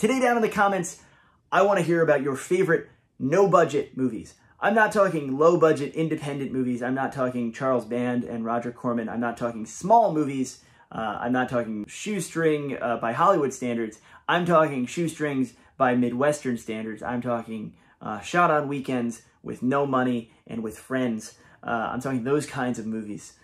Today down in the comments, I want to hear about your favorite no-budget movies. I'm not talking low-budget independent movies. I'm not talking Charles Band and Roger Corman. I'm not talking small movies. Uh, I'm not talking shoestring uh, by Hollywood standards. I'm talking shoestrings by Midwestern standards. I'm talking uh, shot on weekends with no money and with friends. Uh, I'm talking those kinds of movies.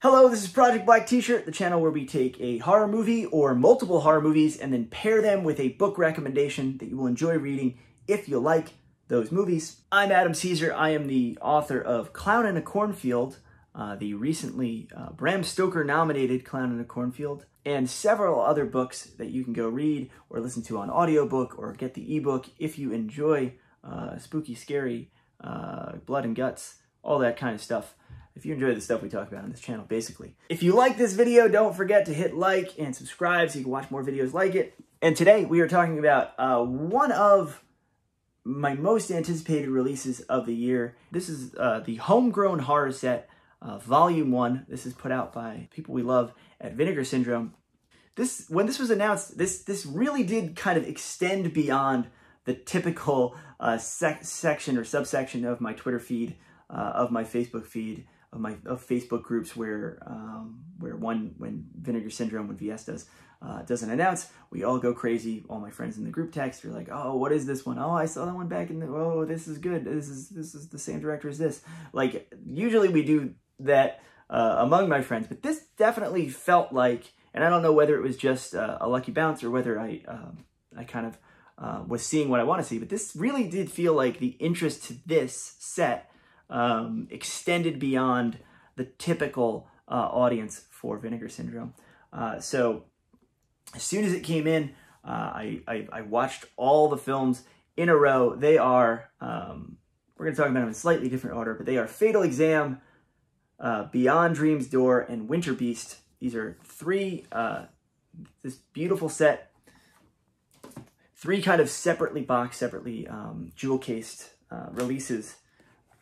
Hello, this is Project Black T-shirt, the channel where we take a horror movie or multiple horror movies and then pair them with a book recommendation that you will enjoy reading if you like those movies. I'm Adam Cesare. I am the author of Clown in a Cornfield, uh, the recently uh, Bram Stoker nominated Clown in a Cornfield, and several other books that you can go read or listen to on audiobook or get the ebook if you enjoy uh, spooky, scary, uh, blood and guts, all that kind of stuff if you enjoy the stuff we talk about on this channel, basically. If you like this video, don't forget to hit like and subscribe so you can watch more videos like it. And today we are talking about uh, one of my most anticipated releases of the year. This is uh, the Homegrown Horror Set, uh, Volume 1. This is put out by people we love at Vinegar Syndrome. This When this was announced, this, this really did kind of extend beyond the typical uh, sec section or subsection of my Twitter feed, uh, of my Facebook feed, of my of Facebook groups where um, where one when Vinegar Syndrome when does uh, doesn't announce, we all go crazy. All my friends in the group text are like, "Oh, what is this one? Oh, I saw that one back in the. Oh, this is good. This is this is the same director as this." Like usually we do that uh, among my friends, but this definitely felt like, and I don't know whether it was just uh, a lucky bounce or whether I um, I kind of uh, was seeing what I want to see, but this really did feel like the interest to this set um, extended beyond the typical uh, audience for Vinegar Syndrome. Uh, so as soon as it came in, uh, I, I, I, watched all the films in a row. They are, um, we're going to talk about them in slightly different order, but they are Fatal Exam, uh, Beyond Dream's Door, and Winter Beast. These are three, uh, this beautiful set, three kind of separately boxed, separately um, jewel-cased uh, releases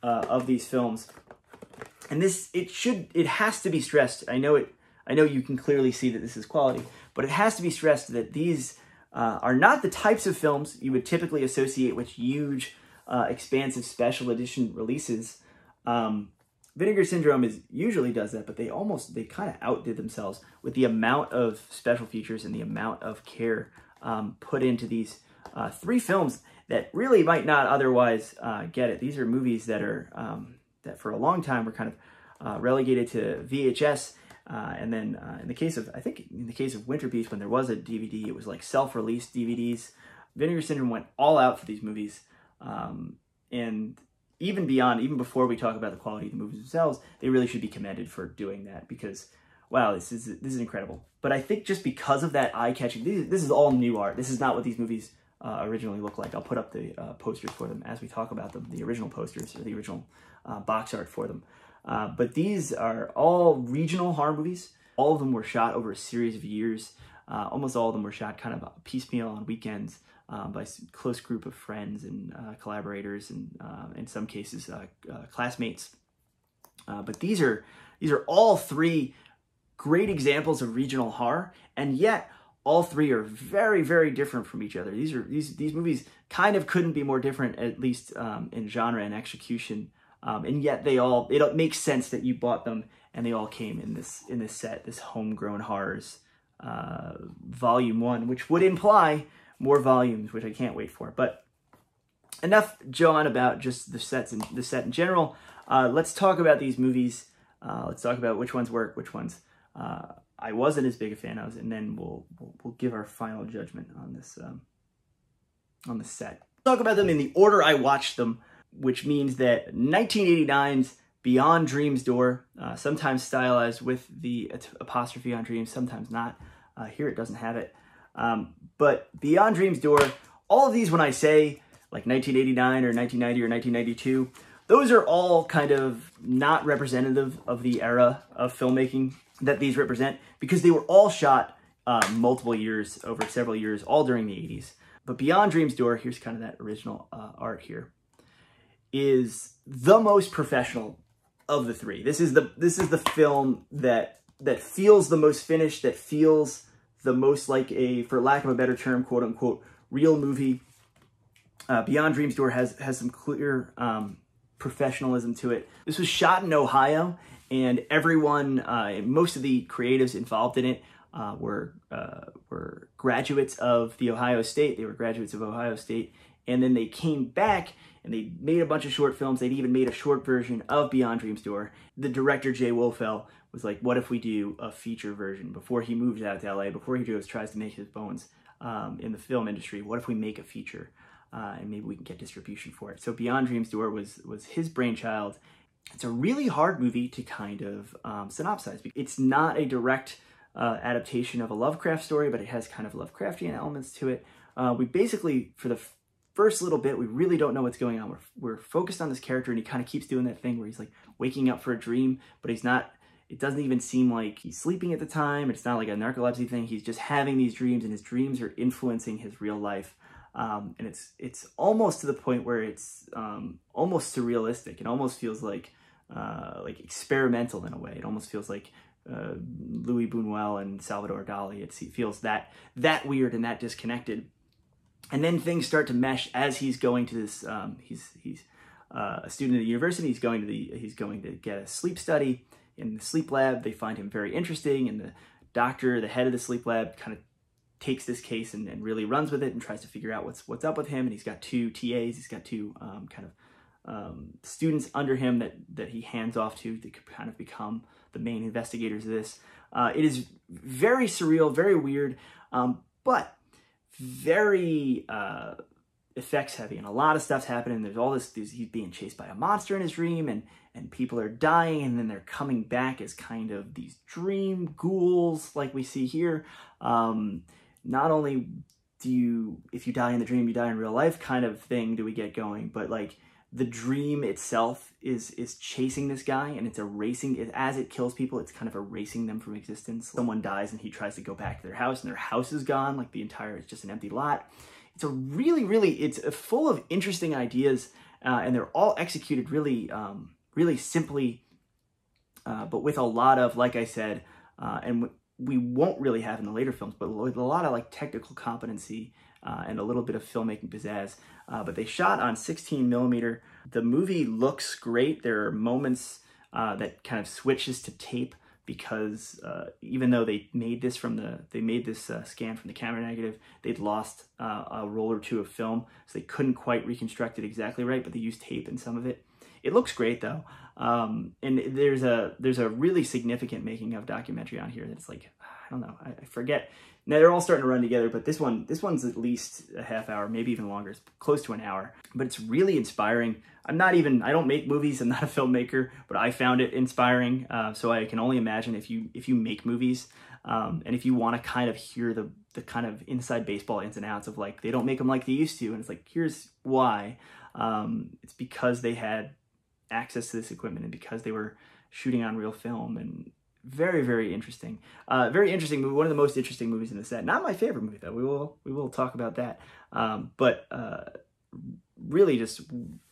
uh, of these films. And this, it should, it has to be stressed. I know it, I know you can clearly see that this is quality, but it has to be stressed that these uh, are not the types of films you would typically associate with huge, uh, expansive special edition releases. Um, Vinegar Syndrome is usually does that, but they almost they kind of outdid themselves with the amount of special features and the amount of care um, put into these uh, three films that really might not otherwise uh, get it. These are movies that are um, that for a long time were kind of uh, relegated to VHS. Uh, and then uh, in the case of, I think in the case of Winter Beast, when there was a DVD, it was like self-released DVDs. Vinegar Syndrome went all out for these movies. Um, and even beyond, even before we talk about the quality of the movies themselves, they really should be commended for doing that because, wow, this is this is incredible. But I think just because of that eye-catching, this, this is all new art. This is not what these movies uh, originally look like. I'll put up the uh, posters for them as we talk about them, the original posters or the original uh, box art for them. Uh, but these are all regional horror movies. All of them were shot over a series of years. Uh, almost all of them were shot kind of piecemeal on weekends um, by a close group of friends and uh, collaborators and in some cases classmates. but these are these are all three great examples of regional horror, and yet all three are very, very different from each other. These are these these movies kind of couldn't be more different, at least um, in genre and execution. Um, and yet they all it makes sense that you bought them and they all came in this in this set, this homegrown horrors uh, volume one, which would imply more volumes, which I can't wait for. But enough, John, about just the sets and the set in general. Uh, let's talk about these movies. Uh, let's talk about which ones work, which ones uh, I wasn't as big a fan of, and then we'll we'll, we'll give our final judgment on this um, on the set. Talk about them in the order I watched them, which means that 1989's Beyond Dreams Door, uh, sometimes stylized with the apostrophe on Dreams, sometimes not. Uh, here it doesn't have it. Um, but Beyond Dreams Door, all of these when I say like 1989 or 1990 or 1992, those are all kind of not representative of the era of filmmaking that these represent because they were all shot uh, multiple years, over several years, all during the 80s. But Beyond Dreams Door, here's kind of that original uh, art here, is the most professional of the three. This is the this is the film that that feels the most finished, that feels the most like a, for lack of a better term, quote unquote, real movie. Uh, Beyond Dreams Door has has some clear um, professionalism to it. This was shot in Ohio, and everyone, uh, most of the creatives involved in it, uh, were uh, were graduates of the Ohio State. They were graduates of Ohio State, and then they came back and they made a bunch of short films. They'd even made a short version of Beyond Dreams Door. The director Jay Woelfel was like, "What if we do a feature version?" Before he moves out to LA, before he goes tries to make his bones um, in the film industry, what if we make a feature? Uh, and maybe we can get distribution for it. So Beyond Dreams Door was was his brainchild. It's a really hard movie to kind of um, synopsize. It's not a direct uh, adaptation of a Lovecraft story, but it has kind of Lovecraftian elements to it. Uh, we basically, for the first little bit, we really don't know what's going on. We're, we're focused on this character, and he kind of keeps doing that thing where he's like waking up for a dream, but he's not. It doesn't even seem like he's sleeping at the time. It's not like a narcolepsy thing. He's just having these dreams, and his dreams are influencing his real life. Um, and it's it's almost to the point where it's um, almost surrealistic. It almost feels like uh, like experimental in a way. It almost feels like uh, Louis Buñuel and Salvador Dali. It's, it feels that that weird and that disconnected. And then things start to mesh as he's going to this. Um, he's he's uh, a student at the university. He's going to the he's going to get a sleep study in the sleep lab. They find him very interesting, and the doctor, the head of the sleep lab, kind of takes this case and, and really runs with it and tries to figure out what's what's up with him. And he's got two TAs. He's got two um, kind of um, students under him that that he hands off to that could kind of become the main investigators of this. Uh, it is very surreal, very weird, um, but very uh, effects heavy, and a lot of stuff's happening. There's all this, he's being chased by a monster in his dream, and and people are dying, and then they're coming back as kind of these dream ghouls, like we see here. Um, not only do you, if you die in the dream, you die in real life, kind of thing do we get going, but like the dream itself is is chasing this guy and it's erasing it as it kills people it's kind of erasing them from existence. Someone dies and he tries to go back to their house and their house is gone like the entire it's just an empty lot. It's a really really it's full of interesting ideas uh, and they're all executed really um, really simply uh, but with a lot of like i said uh, and we won't really have in the later films but with a lot of like technical competency uh, and a little bit of filmmaking pizzazz. Uh, but they shot on 16 millimeter. The movie looks great. There are moments uh, that kind of switches to tape because uh, even though they made this from the they made this uh, scan from the camera negative, they'd lost uh, a roll or two of film, so they couldn't quite reconstruct it exactly right. But they used tape in some of it. It looks great though, um, and there's a there's a really significant making of documentary on here that's like I don't know I, I forget now they're all starting to run together, but this one, this one's at least a half hour, maybe even longer. It's close to an hour, but it's really inspiring. I'm not even, I don't make movies. I'm not a filmmaker, but I found it inspiring. Uh, so I can only imagine if you, if you make movies um, and if you want to kind of hear the, the kind of inside baseball ins and outs of like, they don't make them like they used to. And it's like, here's why. Um, it's because they had access to this equipment and because they were shooting on real film and very very interesting. Uh, very interesting movie one of the most interesting movies in the set. Not my favorite movie though. We will we will talk about that. Um, but uh, really just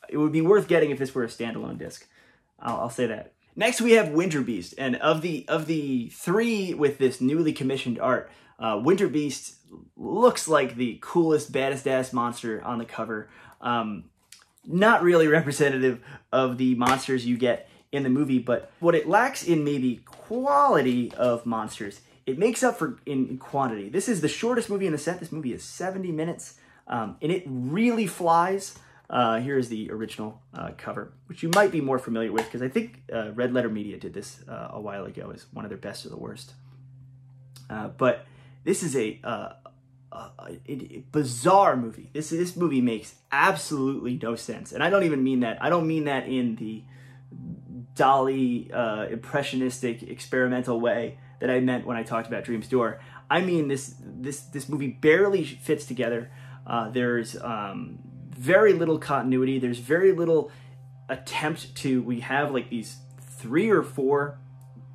it would be worth getting if this were a standalone disc. I'll, I'll, say that. Next we have winter beast. And of the of the three with this newly commissioned art uh, winter beast looks like the coolest baddest ass monster on the cover. Um, not really representative of the monsters you get in the movie, but what it lacks in maybe quality of monsters, it makes up for in quantity. This is the shortest movie in the set. This movie is 70 minutes, um, and it really flies. Uh, here is the original uh, cover, which you might be more familiar with because I think uh, Red Letter Media did this uh, a while ago as one of their best or the worst. Uh, but this is a, uh, a, a, bizarre movie. This this movie makes absolutely no sense, and I don't even mean that. I don't mean that in the Dali uh, impressionistic experimental way that I meant when I talked about Dreams Door. I mean this this this movie barely fits together. Uh, there's um, very little continuity. There's very little attempt to. We have like these three or four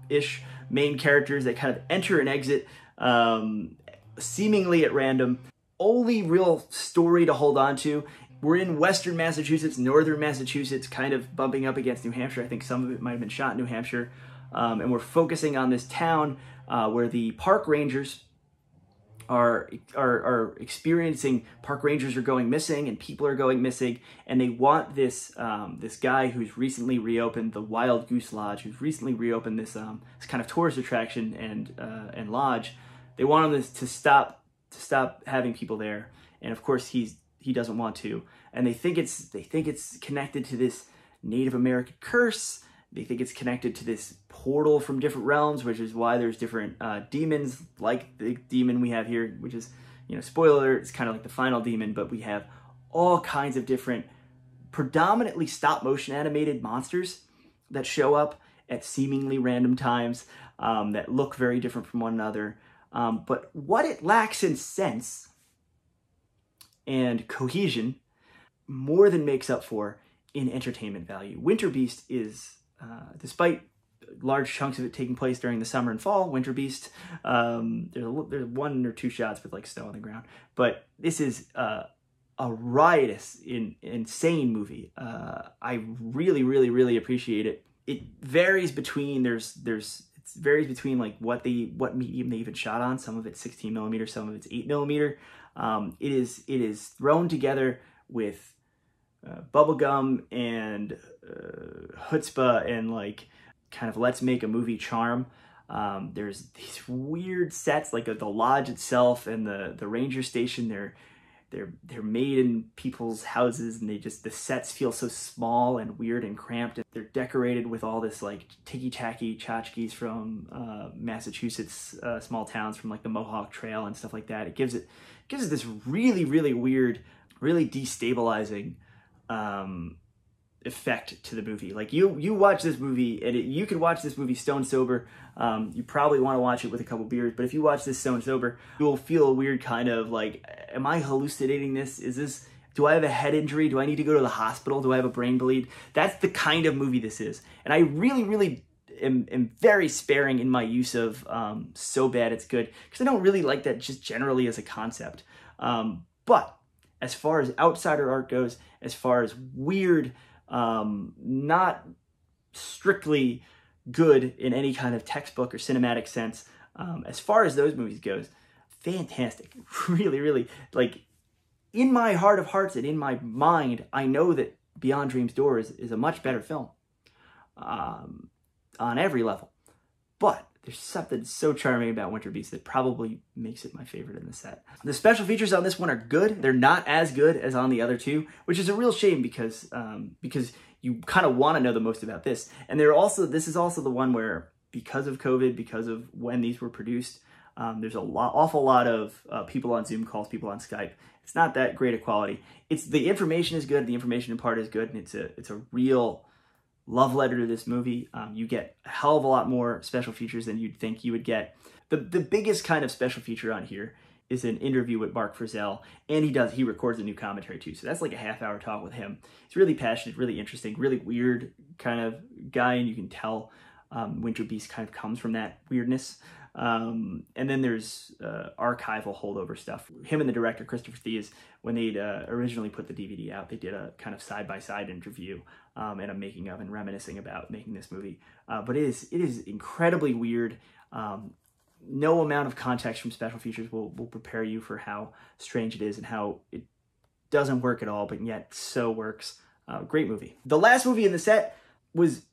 ish main characters that kind of enter and exit um, seemingly at random. Only real story to hold on to we're in western Massachusetts, northern Massachusetts, kind of bumping up against New Hampshire. I think some of it might have been shot in New Hampshire. Um, and we're focusing on this town uh, where the park rangers are, are are experiencing park rangers are going missing and people are going missing and they want this um, this guy who's recently reopened the Wild Goose Lodge who's recently reopened this um, this kind of tourist attraction and uh, and lodge they want him to stop to stop having people there. And of course he's he doesn't want to. And they think it's they think it's connected to this Native American curse. They think it's connected to this portal from different realms, which is why there's different uh, demons, like the demon we have here, which is, you know, spoiler, it's kind of like the final demon, but we have all kinds of different, predominantly stop motion animated monsters that show up at seemingly random times um, that look very different from one another. Um, but what it lacks in sense and cohesion more than makes up for in entertainment value. Winter Beast is uh, despite large chunks of it taking place during the summer and fall, Winter Beast, um, there's, a, there's one or two shots with like snow on the ground. But this is uh, a riotous, in, insane movie. Uh, I really, really, really appreciate it. It varies between there's there's varies between like what they what medium they even shot on. Some of it's 16 millimeter, some of it's 8 millimeter. Um, it is it is thrown together with uh, bubblegum and uh, chutzpah and like kind of let's make a movie charm. Um, there's these weird sets like uh, the lodge itself and the the ranger station. They're they're they're made in people's houses and they just the sets feel so small and weird and cramped and they're decorated with all this like ticky tacky tchotchkes from uh, Massachusetts uh, small towns from like the Mohawk Trail and stuff like that. It gives it gives it this really really weird, really destabilizing um, effect to the movie. Like you, you watch this movie, and it, you could watch this movie stone sober. Um, you probably want to watch it with a couple beers, but if you watch this stone sober, you will feel a weird kind of like, am I hallucinating this? Is this? Do I have a head injury? Do I need to go to the hospital? Do I have a brain bleed? That's the kind of movie this is, and I really, really am, am very sparing in my use of um, so bad it's good because I don't really like that just generally as a concept. Um, but as far as outsider art goes, as far as weird, um, not strictly good in any kind of textbook or cinematic sense. Um, as far as those movies goes, fantastic. Really, really like in my heart of hearts and in my mind, I know that Beyond Dreams Door is, is a much better film um, on every level. But there's something so charming about Winter Beast that probably makes it my favorite in the set. The special features on this one are good. They're not as good as on the other two, which is a real shame because um, because you kind of want to know the most about this. And they're also this is also the one where because of COVID, because of when these were produced, um, there's a lot, awful lot of uh, people on Zoom calls, people on Skype. It's not that great a quality. It's the information is good, the information in part is good, and it's a it's a real love letter to this movie. Um, you get a hell of a lot more special features than you'd think you would get. The, the biggest kind of special feature on here is an interview with Mark Frizzell, and he does he records a new commentary too. So that's like a half hour talk with him. He's really passionate, really interesting, really weird kind of guy, and you can tell um, Winter Beast kind of comes from that weirdness. Um, and then there's uh, archival holdover stuff. Him and the director, Christopher Thies, when they'd uh, originally put the DVD out, they did a kind of side-by-side interview um, and a making of and reminiscing about making this movie. Uh, but it is, it is incredibly weird. Um, no amount of context from special features will, will prepare you for how strange it is and how it doesn't work at all, but yet so works. Uh, great movie. The last movie in the set was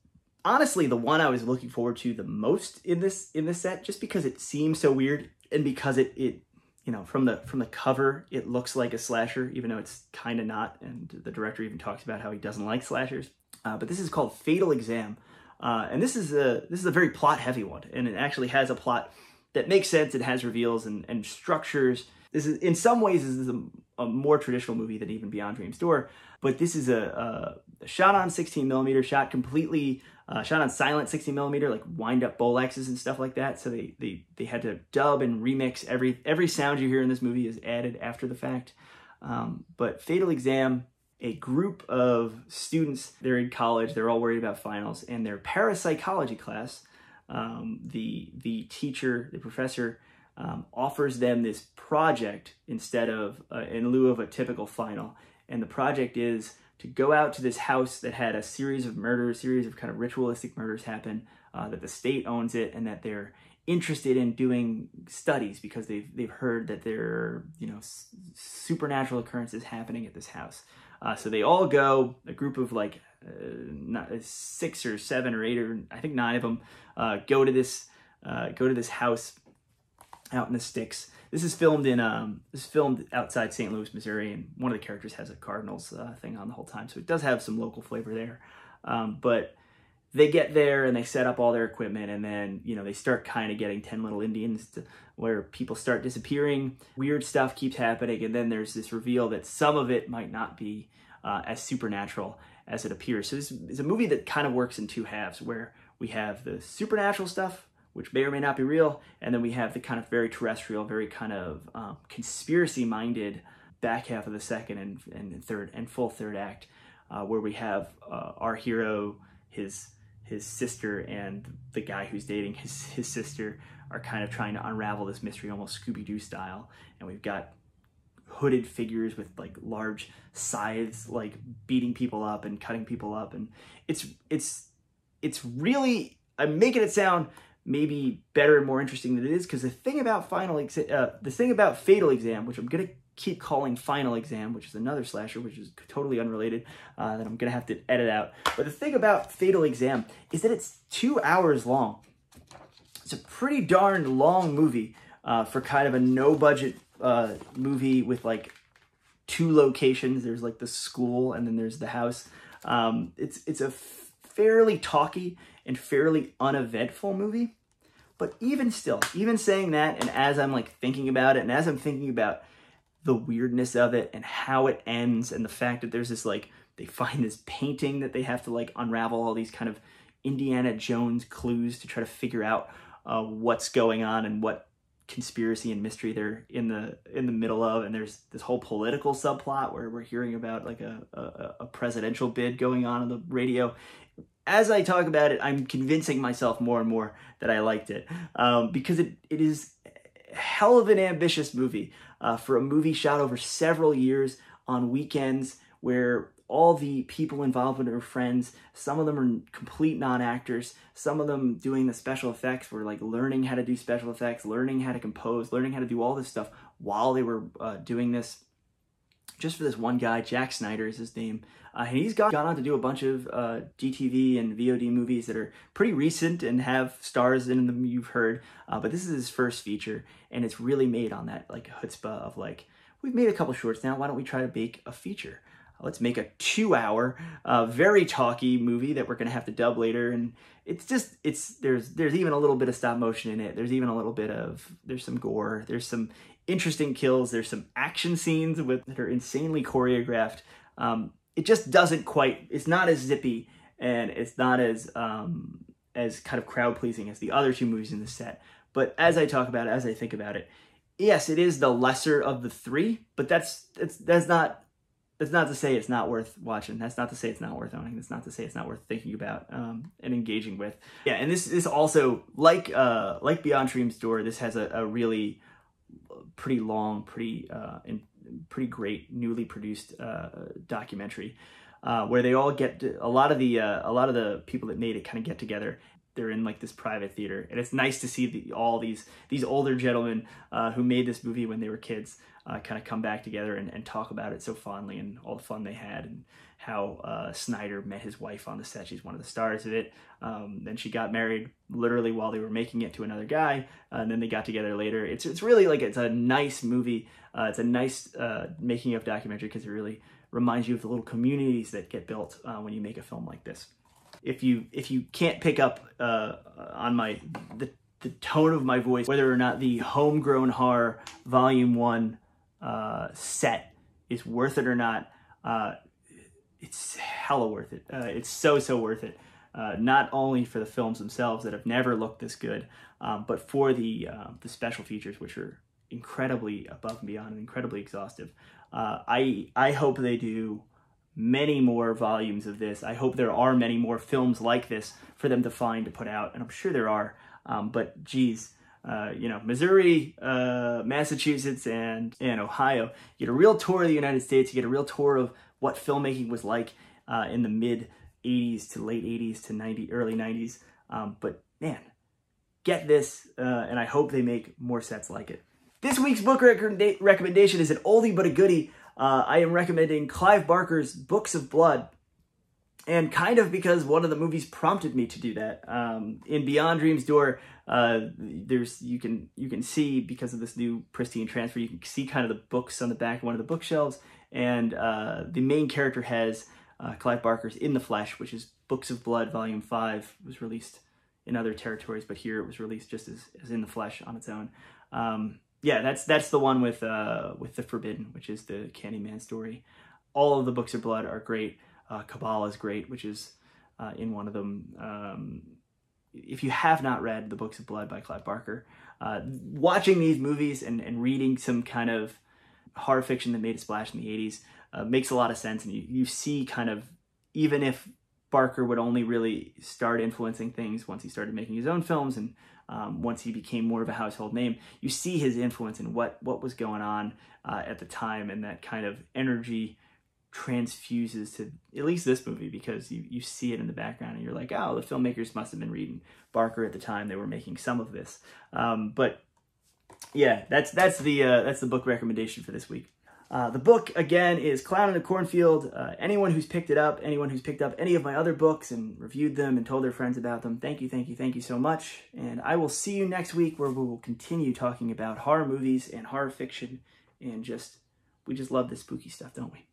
honestly the one I was looking forward to the most in this in this set, just because it seems so weird and because it it you know from the from the cover it looks like a slasher, even though it's kind of not. And the director even talks about how he doesn't like slashers. Uh, but this is called Fatal Exam, uh, and this is a this is a very plot heavy one, and it actually has a plot that makes sense. It has reveals and, and structures. This is in some ways this is a, a more traditional movie than even Beyond Dreams Door, but this is a, a shot on 16 millimeter, shot completely uh, shot on silent 60 millimeter, like wind up Bolexes and stuff like that. So they, they, they had to dub and remix every, every sound you hear in this movie is added after the fact. Um, but Fatal Exam, a group of students, they're in college, they're all worried about finals, and their parapsychology class, um, the, the teacher, the professor, um, offers them this project instead of, uh, in lieu of a typical final. And the project is to go out to this house that had a series of murders, series of kind of ritualistic murders happen, uh, that the state owns it, and that they're interested in doing studies because they've they've heard that there are you know s- supernatural occurrences happening at this house. Uh, so they all go, a group of like uh, not, six or seven or eight or I think nine of them uh, go to this uh, go to this house out in the sticks. This is filmed in um, this is filmed outside St. Louis, Missouri, and one of the characters has a Cardinals uh, thing on the whole time, so it does have some local flavor there. Um, but they get there and they set up all their equipment and then you know they start kind of getting 10 little indians to, where people start disappearing weird stuff keeps happening and then there's this reveal that some of it might not be uh, as supernatural as it appears so this is a movie that kind of works in two halves where we have the supernatural stuff which may or may not be real. And then we have the kind of very terrestrial very kind of um, conspiracy minded back half of the second and, and third and full third act uh, where we have uh, our hero his his sister and the guy who's dating his, his sister are kind of trying to unravel this mystery almost scooby-doo style. And we've got hooded figures with like large scythes like beating people up and cutting people up. And it's it's it's really i'm making it sound maybe better and more interesting than it is because the thing about final exa- uh, the thing about fatal exam which i'm gonna keep calling Final Exam, which is another slasher, which is totally unrelated, uh, that I'm going to have to edit out. But the thing about Fatal Exam is that it's two hours long. It's a pretty darn long movie uh, for kind of a no-budget uh, movie with like two locations. There's like the school and then there's the house. Um, it's, it's a fairly talky and fairly uneventful movie. But even still, even saying that, and as I'm like thinking about it, and as I'm thinking about the weirdness of it and how it ends and the fact that there's this like they find this painting that they have to like unravel all these kind of Indiana Jones clues to try to figure out uh, what's going on and what conspiracy and mystery they're in the in the middle of. And there's this whole political subplot where we're hearing about like a, a, a presidential bid going on on the radio as I talk about it, I'm convincing myself more and more that I liked it um, because it, it is hell of an ambitious movie uh, for a movie shot over several years on weekends where all the people involved are friends. Some of them are complete non-actors. Some of them doing the special effects were like learning how to do special effects, learning how to compose, learning how to do all this stuff while they were uh, doing this. Just for this one guy, Jack Snyder is his name. Uh, and he's got, gone on to do a bunch of uh, DTV and VOD movies that are pretty recent and have stars in them you've heard. Uh, but this is his first feature, and it's really made on that like chutzpah of like, we've made a couple shorts now. Why don't we try to make a feature? Let's make a two-hour, uh, very talky movie that we're gonna have to dub later, and it's just it's there's there's even a little bit of stop motion in it. There's even a little bit of there's some gore. There's some interesting kills. There's some action scenes with that are insanely choreographed. Um, it just doesn't quite. It's not as zippy and it's not as um, as kind of crowd pleasing as the other two movies in the set. But as I talk about it, as I think about it, yes, it is the lesser of the three. But that's that's that's not that's not to say it's not worth watching. That's not to say it's not worth owning. That's not to say it's not worth thinking about um, and engaging with. Yeah, and this this also like uh, like Beyond Dream's Door. This has a, a really pretty long, pretty uh, in, pretty great newly produced uh, documentary uh, where they all get to, a lot of the uh, a lot of the people that made it kind of get together. They're in like this private theater, and it's nice to see the, all these these older gentlemen uh, who made this movie when they were kids uh, kind of come back together and, and talk about it so fondly and all the fun they had and how uh, Snyder met his wife on the set. She's one of the stars of it. Um, then she got married literally while they were making it to another guy, uh, and then they got together later. It's it's really like it's a nice movie. Uh, it's a nice uh, making of documentary because it really reminds you of the little communities that get built uh, when you make a film like this. If you if you can't pick up uh, on my the the tone of my voice, whether or not the Homegrown Horror Volume One set is worth it or not, uh, it's hella worth it. Uh, it's so so worth it. Uh, not only for the films themselves that have never looked this good, um, but for the uh, the special features, which are incredibly above and beyond and incredibly exhaustive. Uh, I I hope they do many more volumes of this. I hope there are many more films like this for them to find to put out, and I'm sure there are. Um, but geez, uh, you know, Missouri, uh, Massachusetts, and, and Ohio. You get a real tour of the United States. You get a real tour of what filmmaking was like uh, in the mid 80s to late 80s to 90, early 90s. Um, but man, get this, uh, and I hope they make more sets like it. This week's book rec recommendation is an oldie but a goodie. Uh, I am recommending Clive Barker's Books of Blood, and kind of because one of the movies prompted me to do that. Um, in Beyond Dream's Door, uh, there's you can you can see because of this new pristine transfer, you can see kind of the books on the back of one of the bookshelves, and uh, the main character has uh, Clive Barker's In the Flesh, which is Books of Blood, Volume Five, was released in other territories, but here it was released just as, as In the Flesh on its own. Um, yeah, that's that's the one with uh, with the Forbidden, which is the Candyman story. All of the Books of Blood are great. Uh, is great, which is uh, in one of them. Um, if you have not read the Books of Blood by Clive Barker, uh, watching these movies and, and reading some kind of horror fiction that made a splash in the 80s uh, makes a lot of sense. And you, you see kind of, even if Barker would only really start influencing things once he started making his own films and um, once he became more of a household name, you see his influence in what, what was going on uh, at the time and that kind of energy transfuses to at least this movie because you, you see it in the background and you're like, oh, the filmmakers must have been reading Barker at the time they were making some of this. Um, but yeah, that's that's the uh, that's the book recommendation for this week. Uh, the book again is Clown in a Cornfield. Uh, anyone who's picked it up, anyone who's picked up any of my other books and reviewed them and told their friends about them, thank you, thank you, thank you so much. And I will see you next week where we will continue talking about horror movies and horror fiction and just we just love this spooky stuff, don't we?